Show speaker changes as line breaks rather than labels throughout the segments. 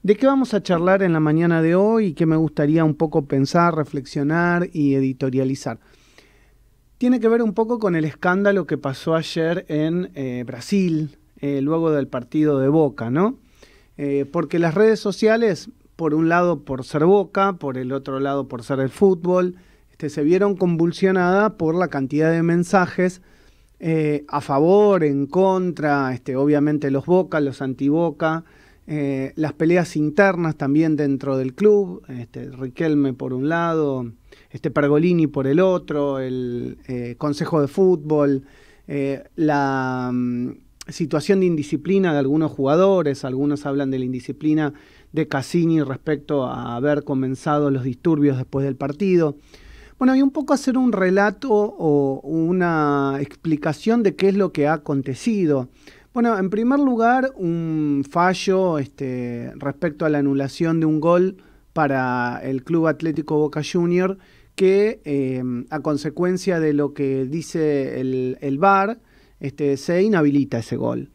¿De qué vamos a charlar en la mañana de hoy y qué me gustaría un poco pensar, reflexionar y editorializar? Tiene que ver un poco con el escándalo que pasó ayer en eh, Brasil, eh, luego del partido de Boca, ¿no? Eh, porque las redes sociales, por un lado por ser Boca, por el otro lado por ser el fútbol, este, se vieron convulsionadas por la cantidad de mensajes a favor, en contra, este, obviamente los Boca, los anti-Boca, eh, las peleas internas también dentro del club, este, Riquelme por un lado, este Pergolini por el otro, el eh, Consejo de Fútbol, eh, la mm, situación de indisciplina de algunos jugadores, algunos hablan de la indisciplina de Cassini respecto a haber comenzado los disturbios después del partido. Bueno, y un poco hacer un relato o una explicación de qué es lo que ha acontecido. Bueno, en primer lugar, un fallo este, respecto a la anulación de un gol para el Club Atlético Boca Junior que eh, a consecuencia de lo que dice el, el VAR, este, se inhabilita ese gol.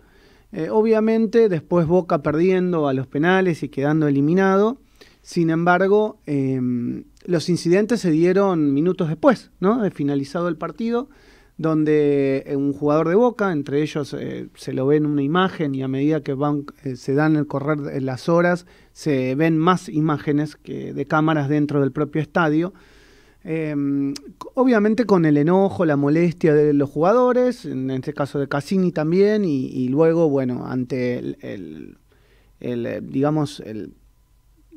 Eh, obviamente después Boca perdiendo a los penales y quedando eliminado, sin embargo em, los incidentes se dieron minutos después, ¿no? de finalizado el partido, donde eh, un jugador de Boca, entre ellos eh, se lo ve en una imagen y a medida que van, eh, se dan el correr de las horas, se ven más imágenes que de cámaras dentro del propio estadio. Em, obviamente con el enojo, la molestia de los jugadores, en este caso de Cassini también, y, luego, bueno, ante el, el digamos,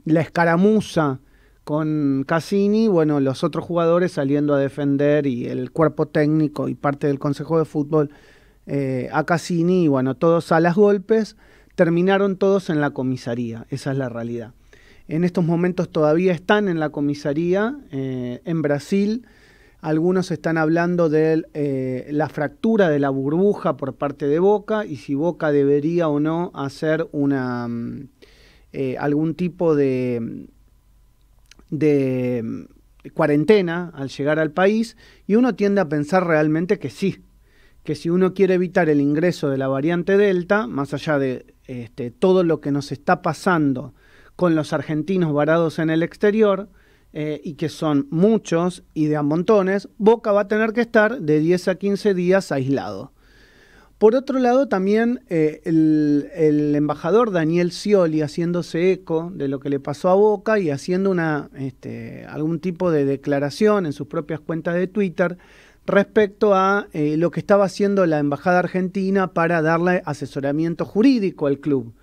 la escaramuza con Cassini, bueno, los otros jugadores saliendo a defender y el cuerpo técnico y parte del Consejo de Fútbol eh, a Cassini, y bueno, todos a las golpes, terminaron todos en la comisaría, esa es la realidad. En estos momentos todavía están en la comisaría eh, en Brasil. Algunos están hablando de eh, la fractura de la burbuja por parte de Boca y si Boca debería o no hacer una, mm, algún tipo de de mm, cuarentena al llegar al país y uno tiende a pensar realmente que sí, que si uno quiere evitar el ingreso de la variante Delta, más allá de este, todo lo que nos está pasando con los argentinos varados en el exterior, eh, y que son muchos y de a montones, Boca va a tener que estar de 10 a 15 días aislado. Por otro lado, también eh, el, embajador Daniel Scioli haciéndose eco de lo que le pasó a Boca y haciendo una, este, algún tipo de declaración en sus propias cuentas de Twitter respecto a eh, lo que estaba haciendo la Embajada Argentina para darle asesoramiento jurídico al club.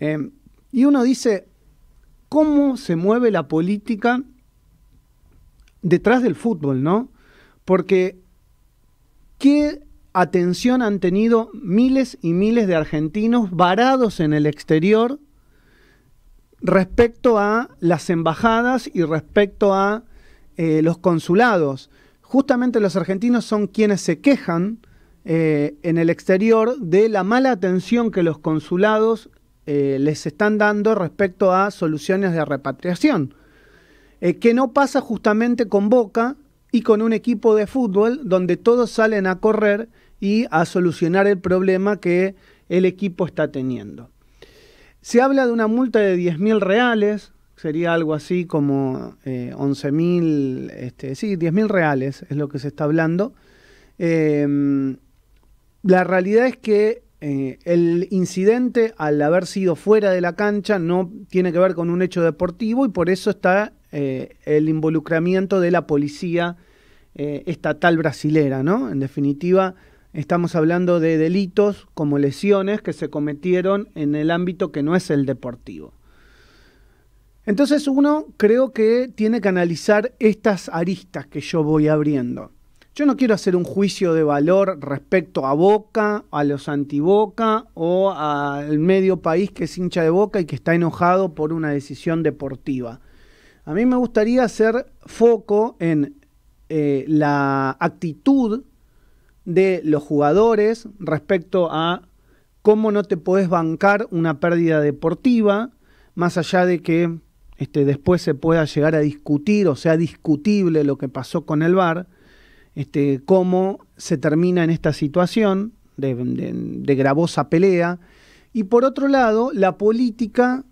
Eh, y uno dice, ¿cómo se mueve la política detrás del fútbol, no? Porque, ¿qué atención han tenido miles y miles de argentinos varados en el exterior respecto a las embajadas y respecto a eh, los consulados. Justamente los argentinos son quienes se quejan eh, en el exterior de la mala atención que los consulados eh, les están dando respecto a soluciones de repatriación, que no pasa justamente con Boca, y con un equipo de fútbol donde todos salen a correr y a solucionar el problema que el equipo está teniendo. Se habla de una multa de 10 mil reales, sería algo así como eh, 11 mil, este, sí, 10 mil reales es lo que se está hablando. Em, la realidad es que eh, el incidente, al haber sido fuera de la cancha, no tiene que ver con un hecho deportivo y por eso está eh, el involucramiento de la policía eh, estatal brasilera, ¿no? En definitiva, estamos hablando de delitos como lesiones que se cometieron en el ámbito que no es el deportivo. Entonces uno creo que tiene que analizar estas aristas que yo voy abriendo. Yo no quiero hacer un juicio de valor respecto a Boca, a los anti-Boca o al medio país que es hincha de Boca y que está enojado por una decisión deportiva. A mí me gustaría hacer foco en eh, la actitud de los jugadores respecto a cómo no te puedes bancar una pérdida deportiva, más allá de que este, después se pueda llegar a discutir o sea discutible lo que pasó con el VAR, este, cómo se termina en esta situación de gravosa pelea. Y por otro lado, la política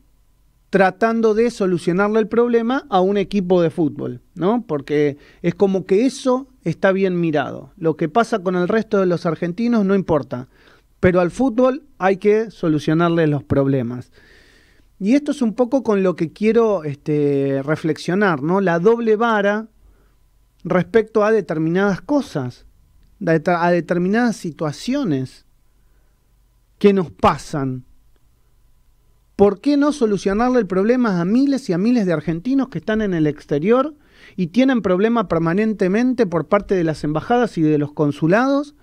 tratando de solucionarle el problema a un equipo de fútbol, ¿no? Porque es como que eso está bien mirado. Lo que pasa con el resto de los argentinos no importa, pero al fútbol hay que solucionarle los problemas. Y esto es un poco con lo que quiero este, reflexionar, ¿no? La doble vara respecto a determinadas cosas, a determinadas situaciones que nos pasan. ¿Por qué no solucionarle el problema a miles y a miles de argentinos que están en el exterior y tienen problemas permanentemente por parte de las embajadas y de los consulados?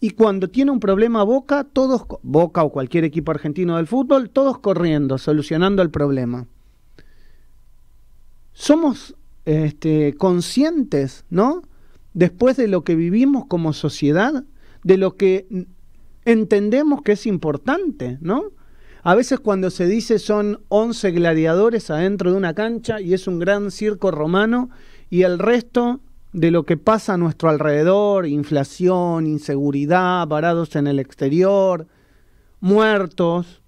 Y cuando tiene un problema Boca, todos, Boca o cualquier equipo argentino del fútbol, todos corriendo, solucionando el problema. Somos este, conscientes, ¿no? Después de lo que vivimos como sociedad, de lo que entendemos que es importante, ¿no? A veces cuando se dice son 11 gladiadores adentro de una cancha y es un gran circo romano y el resto de lo que pasa a nuestro alrededor, inflación, inseguridad, varados en el exterior, muertos.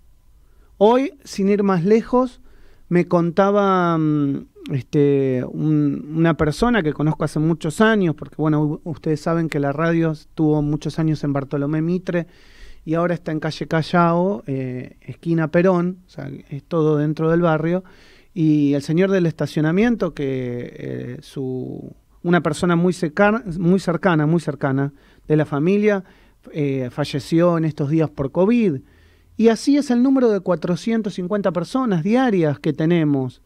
Hoy, sin ir más lejos, me contaba mm, este, una persona que conozco hace muchos años, porque bueno, ustedes saben que la radio estuvo muchos años en Bartolomé Mitre y ahora está en calle Callao, eh, esquina Perón, o sea, es todo dentro del barrio. Y el señor del estacionamiento, que eh, su, una persona muy cercana, muy cercana, de la familia, eh, falleció en estos días por COVID. Y así es el número de 450 personas diarias que tenemos.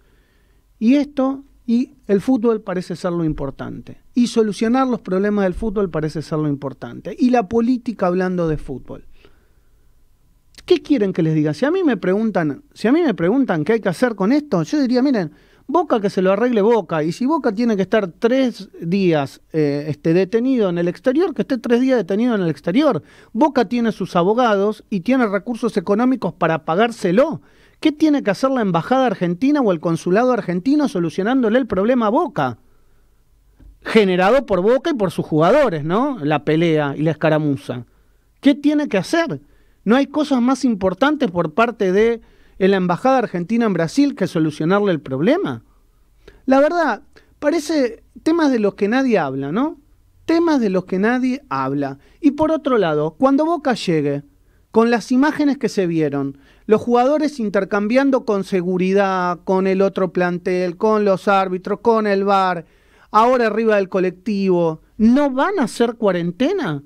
Y esto, y el fútbol parece ser lo importante. Y solucionar los problemas del fútbol parece ser lo importante. Y la política hablando de fútbol. ¿Qué quieren que les diga? Si a mí me preguntan, si a mí me preguntan qué hay que hacer con esto, yo diría, miren, Boca que se lo arregle Boca. Y si Boca tiene que estar tres días eh, este, detenido en el exterior, que esté tres días detenido en el exterior. Boca tiene sus abogados y tiene recursos económicos para pagárselo. ¿Qué tiene que hacer la embajada argentina o el consulado argentino solucionándole el problema a Boca? Generado por Boca y por sus jugadores, ¿no? La pelea y la escaramuza. ¿Qué tiene que hacer? No hay cosas más importantes por parte de la Embajada Argentina en Brasil que solucionarle el problema? La verdad, parece temas de los que nadie habla, ¿no? Temas de los que nadie habla. Y por otro lado, cuando Boca llegue, con las imágenes que se vieron, los jugadores intercambiando con seguridad, con el otro plantel, con los árbitros, con el bar, ahora arriba del colectivo, ¿no van a hacer cuarentena?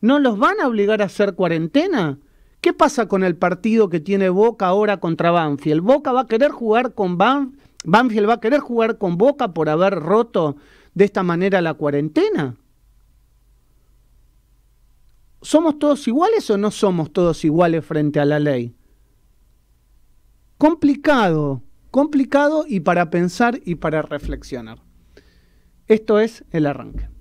¿No los van a obligar a hacer cuarentena? ¿Qué pasa con el partido que tiene Boca ahora contra Banfield? Boca va a querer jugar con Banfield, Banfield va a querer jugar con Boca por haber roto de esta manera la cuarentena. ¿Somos todos iguales o no somos todos iguales frente a la ley? Complicado, complicado y para pensar y para reflexionar. Esto es el arranque.